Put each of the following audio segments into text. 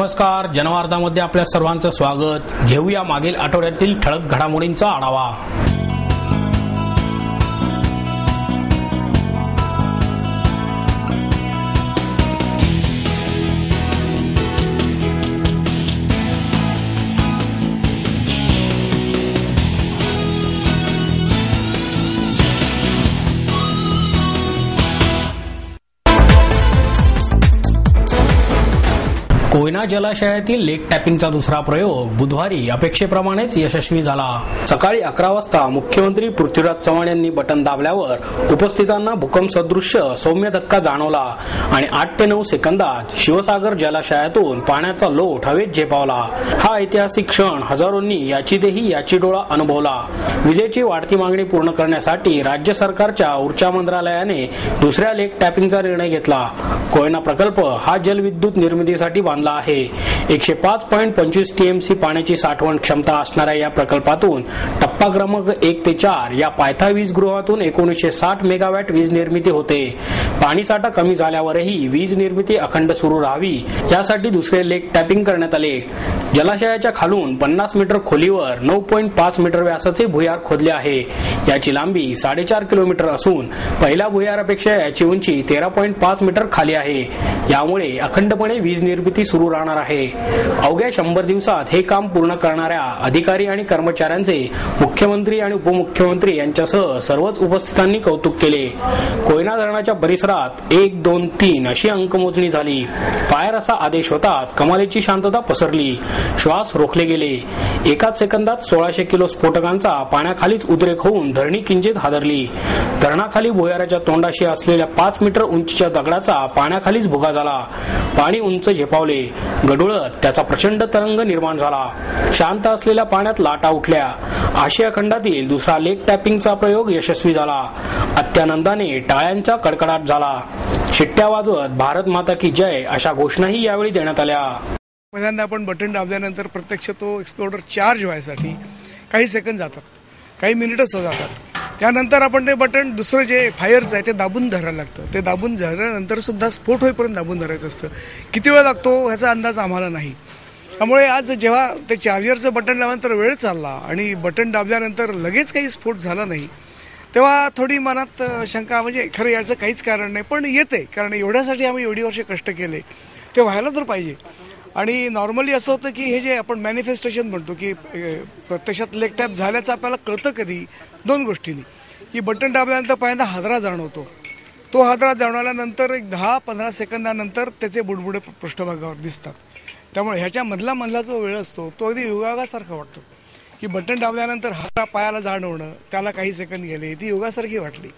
नमस्कार जनवार्तामध्ये आपल्या सर्वांचं स्वागत. घेऊया मागील आठवड्यातील ठळक घडामोडींचा आढावा. कोयना जलाशयातील लेक टॅपिंगचा दुसरा प्रयोग. बुधवारी अपेक्षेप्रमाणेच यशस्वी झाला. सकाळी अकरा वाजता मुख्यमंत्री पृथ्वीराज चव्हाण यांनी बटन दाबल्यावर उपस्थितांना भूकंप सदृश्य सौम्य धक्का जाणवला आणि आठ ते नऊ सेकंदात शिवसागर जलाशयातून पाण्याचा लोट हवेत झेपावला. हा ऐतिहासिक क्षण हजारोंनी याची देही याची डोळा अनुभवला. विजेची वाढती मागणी पूर्ण करण्यासाठी राज्य सरकारच्या ऊर्जा मंत्रालयाने दुसऱ्या लेक टॅपिंगचा निर्णय घेतला. कोयना प्रकल्प हा जलविद्युत निर्मितीसाठी बांधला आहे. एकशे पाच पॉईंट पंचवीस टीएमसी पाण्याची साठवण क्षमता असणाऱ्या या प्रकल्पातून टप्पा क्रमांक एक ते चार या पायथा वीज गृहातून एकोणीसशे साठ मेगावॅट वीज निर्मिती होते. पाणी साठा कमी झाल्यावरही वीज निर्मिती अखंड सुरू राहावी यासाठी दुसरे लेक टॅपिंग करण्यात आले. जलाशयाच्या खालून पन्नास मीटर खोलीवर नऊ पॉईंट पाच मीटर व्यासाचे भुयार खोदले आहे. याची लांबी साडेचार किलोमीटर असून पहिल्या भुयारापेक्षा याची उंची तेरा पॉईंट पाच मीटर खाली आहे. यामुळे अखंडपणे वीज निर्मिती सुरू राहणार आहे. अवघ्या शंभर दिवसात हे काम पूर्ण करणाऱ्या अधिकारी आणि कर्मचाऱ्यांचे मुख्यमंत्री आणि उपमुख्यमंत्री यांच्यासह सर्वच उपस्थितांनी कौतुक केले. कोयना धरणाच्या परिसरात एक दोन तीन अशी अंकमोजणी झाली. फायर असा आदेश होताच कमालीची शांतता पसरली. श्वास रोखले गेले. एकाच सेकंदात सोळाशे किलो स्फोटकांचा पाण्याखालीच उद्रेक होऊन धरणी किंचित हादरली. धरणाखाली भुयाराच्या तोंडाशी असलेल्या पाच मीटर उंचीच्या दगडाचा पाण्याखालीच भुगा झाला. पाणी उंच झेपावले. गडुळत त्याचा प्रचंड तरंग निर्माण झाला. शांत असलेल्या पाण्यात लाटा उठल्या. आशिया खंडातील दुसरा लेक टॅपिंगचा प्रयोग यशस्वी झाला. अत्यानंदाने टाळ्यांचा कडकडाट झाला. शिट्ट्या वाजवत भारत माता की जय अशा घोषणाही यावेळी देण्यात आल्या. पहिल्यांदा आपण बटन दाबल्यानंतर प्रत्यक्ष तो एक्सप्लोडर चार्ज व्हायसाठी काही सेकंद जातात. काही मिनिटच जातात. त्यानंतर आपण ते बटन दुसरं जे फायरचं आहे ते दाबून धरायला लागतं. ते दाबून झाल्यानंतर सुद्धा स्फोट होईपर्यंत दाबून धरायचं असतं. किती वेळ लागतो ह्याचा अंदाज आम्हाला नाही. त्यामुळे आज जेव्हा ते चार्जरचं बटन दाबल्यानंतर वेळ चालला आणि बटन दाबल्यानंतर लगेच काही स्फोट झाला नाही तेव्हा थोडी मनात शंका म्हणजे खरं याचं काहीच कारण नाही. पण येते कारण एवढ्यासाठी आम्ही एवढी वर्षे कष्ट केले. ते व्हायला तर पाहिजे. आणि नॉर्मली असं होतं की हे जे आपण मॅनिफेस्टेशन म्हणतो की प्रत्यक्षात लेग टॅप झाल्याचं आपल्याला कळतं कधी? दोन गोष्टींनी. की बटन दाबल्यानंतर पहिल्यांदा हादरा जाणवतो. तो हादरा जाणवल्यानंतर एक दहा पंधरा सेकंदानंतर त्याचे बुडबुडे पृष्ठभागावर दिसतात. त्यामुळे ह्याच्या मधला मधला जो वेळ असतो तो अगदी योगासारखा वाटतो. की बटन दाबल्यानंतर हाता पायाला जाणवणं त्याला काही सेकंद गेले ती योगासारखी वाटली.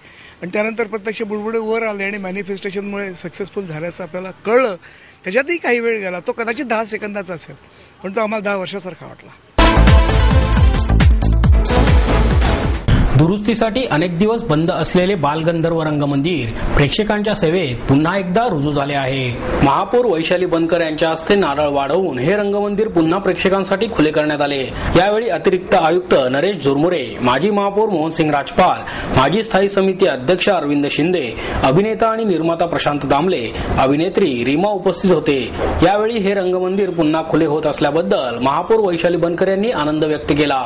आणि त्यानंतर प्रत्यक्ष बुडबुडे वर आले आणि मॅनिफेस्टेशनमुळे सक्सेसफुल झाल्याचं आपल्याला कळलं. त्याच्यातही काही वेळ गेला. तो कदाचित दहा सेकंदाचा असेल. पण तो आम्हाला दहा वर्षासारखा वाटला. दुरुस्तीसाठी अनेक दिवस बंद असलेले बालगंधर्व रंगमंदिर प्रेक्षकांच्या सेवेत पुन्हा एकदा रुजू झाले आहे. महापौर वैशाली बनकर यांच्या हस्ते नारळ वाढवून हे रंगमंदिर पुन्हा प्रेक्षकांसाठी खुले करण्यात आले. यावेळी अतिरिक्त आयुक्त नरेश झुरमुरे माजी महापौर मोहनसिंग राजपाल माजी स्थायी समिती अध्यक्ष अरविंद शिंदे अभिनेता आणि निर्माता प्रशांत दामले अभिनेत्री रीमा उपस्थित होते. यावेळी हे रंगमंदिर पुन्हा खुले होत असल्याबद्दल महापौर वैशाली बनकर यांनी आनंद व्यक्त केला.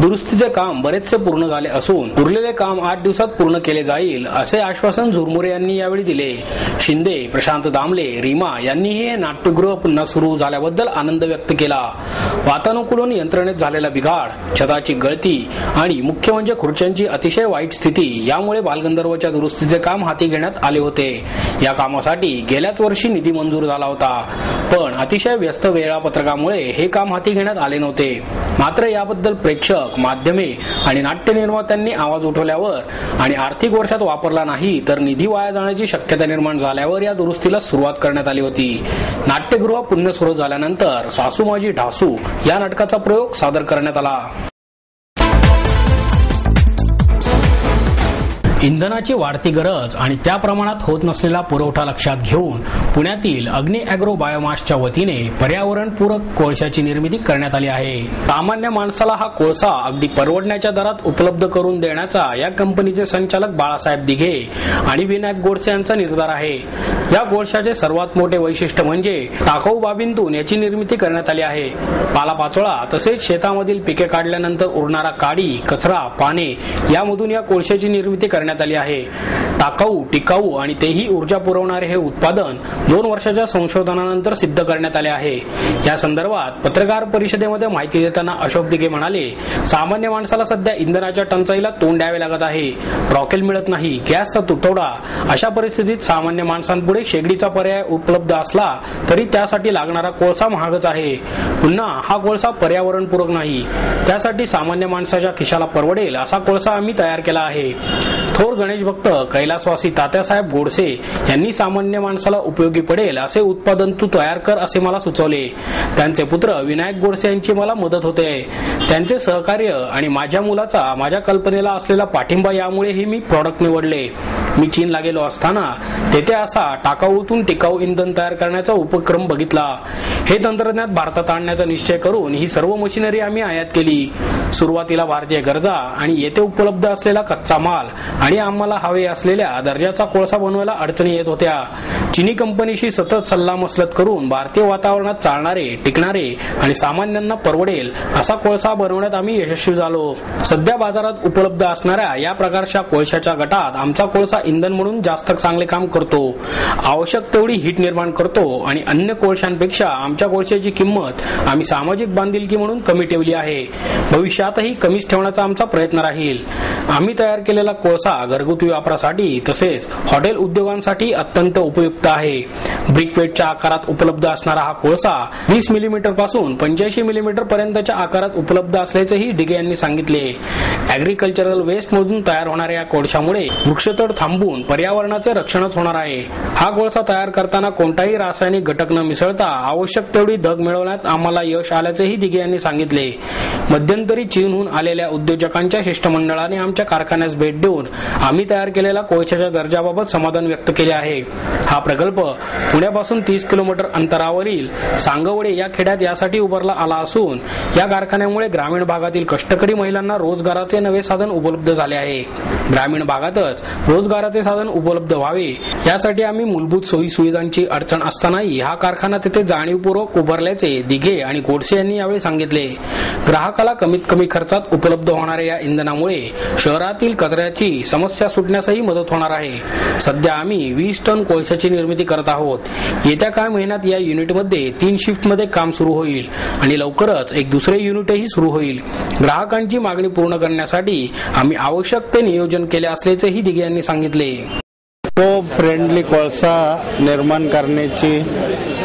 दुरुस्तीचे काम बरेचसे पूर्ण झाले असून उरलेले काम आठ दिवसात पूर्ण केले जाईल असे आश्वासन झुरमुरे यांनी यावेळी दिले. शिंदे प्रशांत दामले रीमा यांनीही हे नाट्यगृह पुन्हा सुरू झाल्याबद्दल आनंद व्यक्त केला. वातानुकूलन यंत्रणेत झालेला बिघाड छताची गळती आणि मुख्य म्हणजे खुर्च्यांची अतिशय वाईट स्थिती यामुळे बालगंधर्वच्या दुरुस्तीचे काम हाती घेण्यात आले होते. या कामासाठी गेल्याच वर्षी निधी मंजूर झाला होता. पण अतिशय व्यस्त वेळापत्रकामुळे हे काम हाती घेण्यात आले नव्हते. मात्र याबद्दल प्रेक्षक माध्यमे आणि नाट्य निर्मात्यांनी आवाज उठवल्यावर आणि आर्थिक वर्षात वापरला नाही तर निधी वाया जाण्याची शक्यता निर्माण झाल्यावर या दुरुस्तीला सुरुवात करण्यात आली होती. नाट्यगृह पुण्य सुरू झाल्यानंतर सासू माझी ढासू या नाटकाचा प्रयोग सादर करण्यात आला. इंधनाची वाढती गरज आणि त्या प्रमाणात होत नसलेला पुरवठा लक्षात घेऊन पुण्यातील अग्नि अॅग्रो बायोमासच्या वतीने पर्यावरणपूरक कोळशाची निर्मिती करण्यात आली आहे. सामान्य माणसाला हा कोळसा अगदी परवडण्याच्या दरात उपलब्ध करून देण्याचा या कंपनीचे संचालक बाळासाहेब दिघे आणि विनायक गोडसे यांचा निर्धार आहे. या कोळशाचे सर्वात मोठे वैशिष्ट्य म्हणजे टाकाऊ बाबींतून याची निर्मिती करण्यात आली आहे. पालापाचोळा तसेच शेतामधील पिके काढल्यानंतर उरणारा काडी कचरा पाने यामधून या कोळशाची निर्मिती करण्यात करण्यात आली आहे. टाकाऊ टिकाऊ आणि तेही ऊर्जा पुरवणारे हे उत्पादन दोन वर्षाच्या संशोधनानंतर सिद्ध करण्यात आले आहे. या संदर्भात पत्रकार परिषदेमध्ये माहिती देताना अशोक दिघे म्हणाले सामान्य माणसाला सध्या इंधनाच्या टंचाईला तोंड द्यावे लागत आहे. रॉकेल मिळत नाही गॅसचा तुटवडा. अशा परिस्थितीत सामान्य माणसांपुढे शेगडीचा पर्याय उपलब्ध असला तरी त्यासाठी लागणारा कोळसा महागच आहे. पुन्हा हा कोळसा पर्यावरणपूरक नाही. त्यासाठी सामान्य माणसाच्या खिशाला परवडेल असा कोळसा आम्ही तयार केला आहे. थोर गणेश भक्त कैलासवासी तात्यासाहेब गोडसे यांनी सामान्य माणसाला उपयोगी पडेल असे उत्पादन तू तयार कर असे मला सुचवले. त्यांचे पुत्र विनायक गोडसे यांची मला मदत होते. त्यांचे सहकार्य आणि माझ्या मुलाचा माझ्या कल्पनेला असलेला पाठिंबा यामुळे मी प्रॉडक्ट निवडले. मी चीनला गेलो असताना तेथे असा टाकाऊतून टिकाऊ इंधन तयार करण्याचा उपक्रम बघितला. हे तंत्रज्ञान भारतात आणण्याचा निश्चय करून ही सर्व मशिनरी आम्ही आयात केली. सुरुवातीला भारतीय गरजा आणि येथे उपलब्ध असलेला कच्चा माल आणि आम्हाला हवे असलेल्या दर्जाचा कोळसा बनवायला अडचणी येत होत्या. चिनी कंपनीशी सतत सल्लामसलत करून भारतीय वातावरणात चालणारे टिकणारे आणि सामान्यांना परवडेल असा कोळसा बनवण्यात आम्ही यशस्वी झालो. सध्या बाजारात उपलब्ध असणाऱ्या या प्रकारच्या कोळशाच्या गटात आमचा कोळसा इंधन म्हणून जास्त चांगले काम करतो. आवश्यक तेवढी हीट निर्माण करतो आणि अन्य कोळशांपेक्षा आमच्या कोळशाची किंमत आम्ही सामाजिक बांधिलकी म्हणून कमी ठेवली आहे. भविष्यातही कमीच ठेवण्याचा आमचा प्रयत्न राहील. आम्ही तयार केलेला कोळसा घरगुती वापरासाठी तसेच हॉटेल उद्योगांसाठी अत्यंत उपयुक्त आहे. ब्रिकवेटच्या आकारात उपलब्ध असणारा हा कोळसा वीस मिलीमीटरपासून पंच्याऐंशी मिलीमीटर पर्यंतच्या आकारात उपलब्ध असल्याचेही डिगे यांनी सांगितले. अॅग्रिकल्चरल वेस्ट मधून तयार होणाऱ्या या कोळशामुळे वृक्षतोड थांबून पर्यावरणाचे रक्षणच होणार आहे. हा कोळसा तयार करताना कोणताही रासायनिक घटक न मिसळता आवश्यक तेवढी धग मिळवण्यात आम्हाला यश आल्याचेही दिघे यांनी सांगितले. मध्यंतरी चीनहून आलेल्या उद्योजकांच्या शिष्टमंडळाने आमच्या कारखान्यास भेट देऊन आम्ही तयार केलेल्या कोळशाच्या दर्जाबाबत समाधान व्यक्त केले आहे. हा प्रकल्प पुण्यापासून तीस किलोमीटर अंतरावरील सांगवडे या खेड्यात यासाठी उभारला आला असून या कारखान्यामुळे ग्रामीण भागातील कष्टकरी महिलांना रोजगाराचे नवे साधन उपलब्ध झाले आहे. ग्रामीण भागातच रोजगाराचे साधन उपलब्ध व्हावे यासाठी आम्ही मूलभूत सोयी सुविधांची अडचण असतानाही हा कारखाना तिथे जाणीवपूर्वक उभारल्याचे दिघे आणि गोडसे यांनी यावेळी सांगितले. ग्राहकाला कमीत कमी खर्चात उपलब्ध होणाऱ्या या इंधनामुळे शहरातील कचऱ्याची समस्या सुटण्यासही मदत होणार आहे. सध्या आम्ही वीस टन कोळशाची निर्मिती करत आहोत. येत्या काही महिन्यात या युनिटमध्ये तीन शिफ्टमध्ये काम सुरू होईल आणि लवकरच एक दुसरे युनिटही सुरू होईल. ग्राहकांची मागणी पूर्ण करण्यासाठी आम्ही आवश्यक ते नियोजन केले असल्याचेही दिघे यांनी सांगितले. तो फ्रेंडली कोळसा निर्माण करण्याची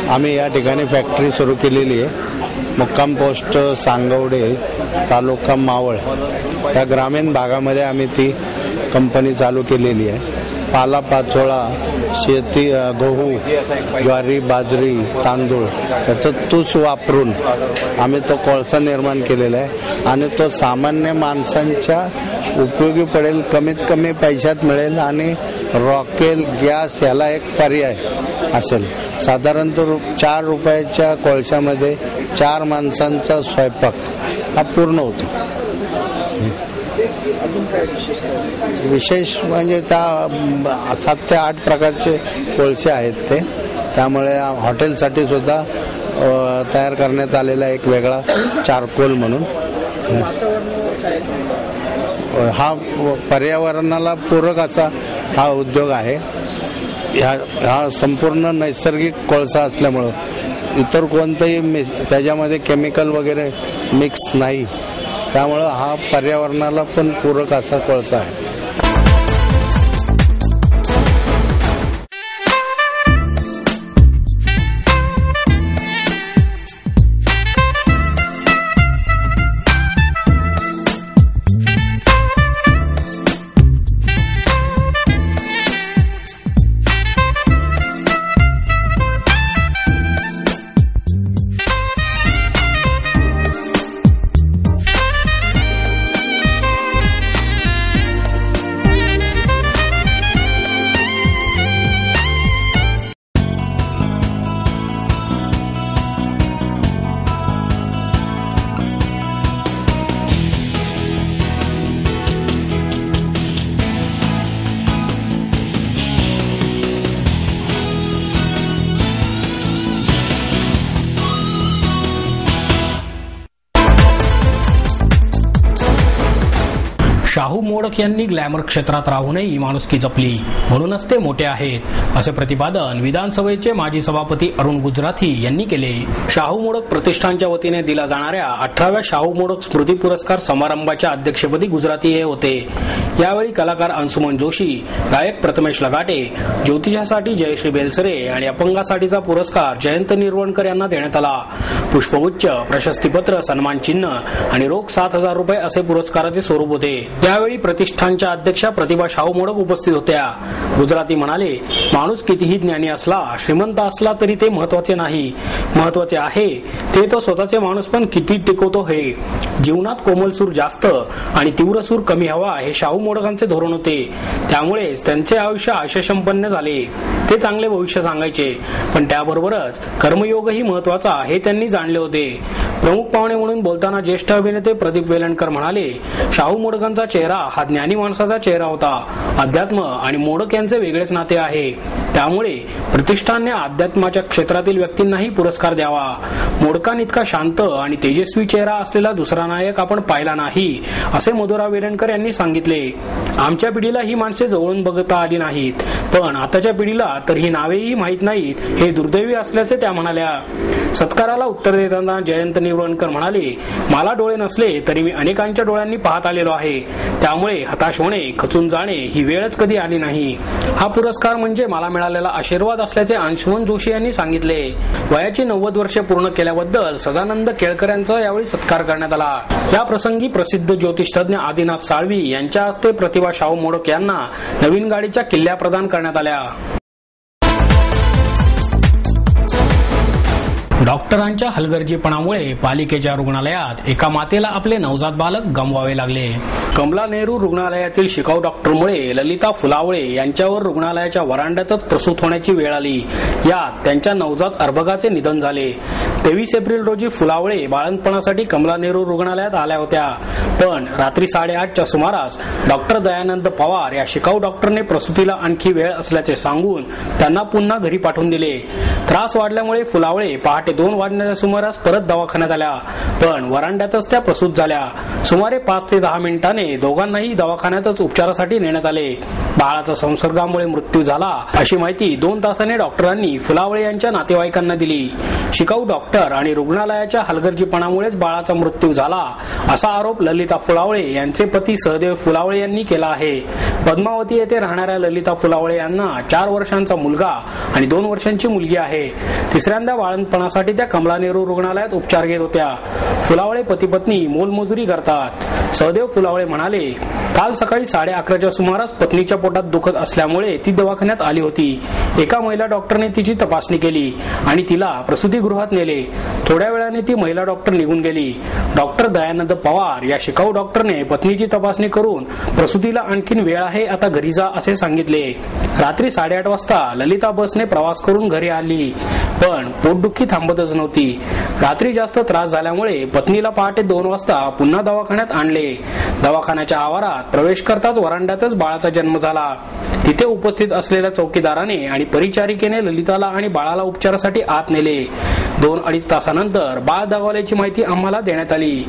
आम्ही या ठिकाणी फॅक्टरी सुरू केलेली आहे. मुक्काम पोस्ट सांगवडे तालुका मावळ या ग्रामीण भागामध्ये आम्ही ती कंपनी चालू केलेली आहे. पालापाचोळा शेती गहू ज्वारी बाजरी तांदूळ याचं तूस वापरून आम्ही तो कोळसा निर्माण केलेला आहे. आणि तो सामान्य माणसांच्या उपयोगी पडेल कमीत कमी पैशात मिळेल आणि रॉकेल गॅस याला एक पर्याय असेल. साधारणतः रु- चार रुपयाच्या कोळशामध्ये चार माणसांचा स्वयंपाक हा पूर्ण होतो. विशेष म्हणजे त्या सात ते आठ प्रकारचे कोळसे आहेत ते. त्यामुळे हॉटेलसाठी सुद्धा तयार करण्यात आलेला एक वेगळा चारकोल म्हणून. हा पर्यावरणाला पूरक असा हा उद्योग आहे. ह्या हा संपूर्ण नैसर्गिक कोळसा असल्यामुळं इतर कोणतंही मिस त्याच्यामध्ये केमिकल वगैरे मिक्स नाही. त्यामुळं हा पर्यावरणाला पण पूरक असा कोळसा आहे. शाहू मोडक यांनी ग्लॅमर क्षेत्रात राहूनही माणुसकी जपली. म्हणूनच ते मोठे आहेत. असे प्रतिपादन विधानसभेचे माजी सभापती अरुण गुजराथी यांनी केले. शाहू मोडक प्रतिष्ठानच्या वतीने दिला जाणाऱ्या अठराव्या शाहू मोडक स्मृती पुरस्कार समारंभाच्या अध्यक्षपदी गुजराती हे होते. यावेळी कलाकार अंशुमन जोशी गायक प्रथमेश लगाटे ज्योतिषासाठी जयश्री बेलसरे आणि अपंगासाठीचा पुरस्कार जयंत निर्वणकर यांना देण्यात आला. पुष्पगुच्छ प्रशस्तीपत्र सन्मान चिन्ह आणि रोख सात हजार रुपये असे पुरस्काराचे स्वरूप होते. यावेळी प्रतिष्ठानच्या अध्यक्षा प्रतिभा शाहू मोडक उपस्थित होत्या. गुजराती म्हणाले माणूस कितीही ज्ञानी असला श्रीमंत असला तरी ते महत्त्वाचे नाही. महत्त्वाचे आहे ते तो स्वतःचे माणूस पण किती टिकवतो हे. जीवनात कोमल सूर जास्त आणि तीव्र सूर कमी हवा हे शाहू मोडकांचे धोरण होते. त्यामुळेच त्यांचे आयुष्य आशयसंपन्न झाले. ते चांगले भविष्य सांगायचे. पण त्याबरोबरच कर्मयोगही महत्त्वाचा हे त्यांनी जाणले होते. प्रमुख पाहुणे म्हणून बोलताना ज्येष्ठ अभिनेते प्रदीप वेलणकर म्हणाले शाहू मोडकांचा चेहरा हा ज्ञानी माणसाचा चेहरा होता. अध्यात्म आणि मोडक यांचे वेगळेच नाते आहे. त्यामुळे प्रतिष्ठानने अध्यात्माच्या क्षेत्रातील व्यक्तींनाही पुरस्कार द्यावा. मोडक इतका शांत आणि तेजस्वी चेहरा असलेला दुसरा नायक आपण पाहिला नाही असे मधुरा वेलणकर यांनी सांगितले. आमच्या पिढीला ही माणसे जवळून बघता आली नाहीत पण आताच्या पिढीला तर ही नावेही माहीत नाहीत हे दुर्दैवी असल्याचे त्या म्हणाल्या. सत्काराला उत्तर देताना जयंत निवळणकर म्हणाले मला डोळे नसले तरी मी अनेकांच्या डोळ्यांनी पाहत आलेलो आहे. त्यामुळे हताश होणे खचून जाणे ही वेळच कधी आली नाही. हा पुरस्कार म्हणजे मला मिळालेला आशीर्वाद असल्याचे अंशुमन जोशी यांनी सांगितले. वयाची नव्वद वर्षे पूर्ण केल्याबद्दल सदानंद केळकर यांचा यावेळी सत्कार करण्यात आला. या प्रसंगी प्रसिद्ध ज्योतिषतज्ञ आदिनाथ साळवी यांच्या हस्ते प्रतिभा शाहू मोडक यांना नवीन गाडीच्या किल्ल्या प्रदान करण्यात आल्या. डॉक्टरांच्या हलगर्जीपणामुळे पालिकेच्या रुग्णालयात एका मातेला आपले नवजात बालक गमवावे लागले. कमला नेहरू रुग्णालयातील शिकाऊ डॉक्टरमुळे ललिता फुलावळे यांच्यावर रुग्णालयाच्या वरांड्यातच प्रसूत होण्याची वेळ आली. यात त्यांच्या नवजात अर्भकाचे निधन झाले. तेवीस एप्रिल रोजी फुलावळे बाळंतपणासाठी कमला नेहरू रुग्णालयात आल्या होत्या. पण रात्री साडेआठच्या सुमारास डॉक्टर दयानंद पवार या शिकाऊ डॉक्टरने प्रसूतीला आणखी वेळ असल्याचे सांगून त्यांना पुन्हा घरी पाठवून दिले. त्रास वाढल्यामुळे फुलावळे पहाटे दोन वाजण्याच्या सुमारास परत दवाखान्यात आल्या. पण वरांड्यातच त्या प्रसूत झाल्या. सुमारे पाच ते दहा मिनिटाने दोघांनाही दवाखान्यातच उपचारासाठी नेण्यात आले. बाळाचा संसर्गामुळे मृत्यू झाला. अशी माहिती दोन तासाने डॉक्टरांनी फुलावळे यांच्या नातेवाईकांना दिली. शिकाऊ डॉक्टर आणि रुग्णालयाच्या हलगर्जीपणामुळेच बाळाचा मृत्यू झाला असा आरोप ललिता फुलावळे यांचे पती सहदेव फुलावळे यांनी केला आहे. पद्मावती येथे राहणाऱ्या ललिता फुलावळे यांना चार वर्षांचा मुलगा आणि दोन वर्षांची मुलगी आहे. तिसऱ्यांदा बाळंतपणासाठी त्या कमला नेहरू रुग्णालयात उपचार घेत होत्या. फुलावळे पती पत्नी मोलमजुरी करतात. सहदेव फुलावळे म्हणाले काल सकाळी साडे अकराच्या सुमारास पत्नीच्या पोटात दुखत असल्यामुळे ती दवाखान्यात आली होती. एका महिला डॉक्टरने तिची तपासणी केली आणि तिला प्रसूतीगृहात नेले. थोड्या वेळाने ती महिला डॉक्टर निघून गेली. डॉक्टर दयानंद पवार या शिकाऊ डॉक्टरने पत्नीची तपासणी करून प्रसूतीला आणखीन वेळ आहे आता घरी जा असे सांगितले. रात्री साडेआठ वाजता ललिता बसने प्रवास करून घरी आली. पण पोटदुखी थांबतच नव्हती. रात्री जास्त त्रास झाल्यामुळे पत्नीला पहाटे दोन वाजता पुन्हा दवाखान्यात आणले. दवाखान्याच्या आवारात प्रवेश करताच वरांड्यातच बाळाचा जन्म झाला. तिथे उपस्थित असलेल्या चौकीदाराने आणि परिचारिकेने ललिताला आणि बाळाला उपचारासाठी आत नेले. दोन अडीच तासानंतर बाळ दगावल्याची माहिती आम्हाला देण्यात आली.